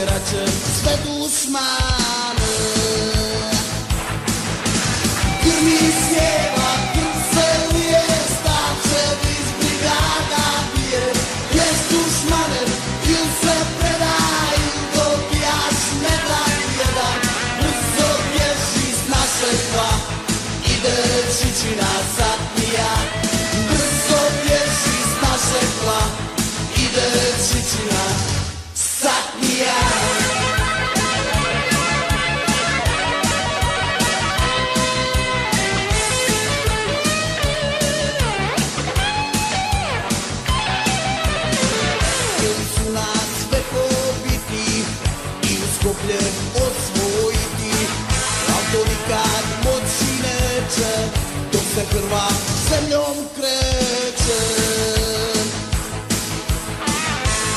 zabieracie swe duszmany. Firmi śpiewa, seruje, starcze być brygada pije, jest duszmanem, już se predaj, go pijasz meda jeden, plus odjeżdżi z naszych idę przyczyna zabija, z naszych dwa, idę schopne osvojiti Mám tolikát moci neče To se krvá zemňom kreče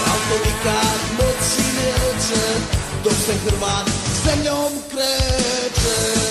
Mám tolikát mocí neče To se krvá zemňom kreče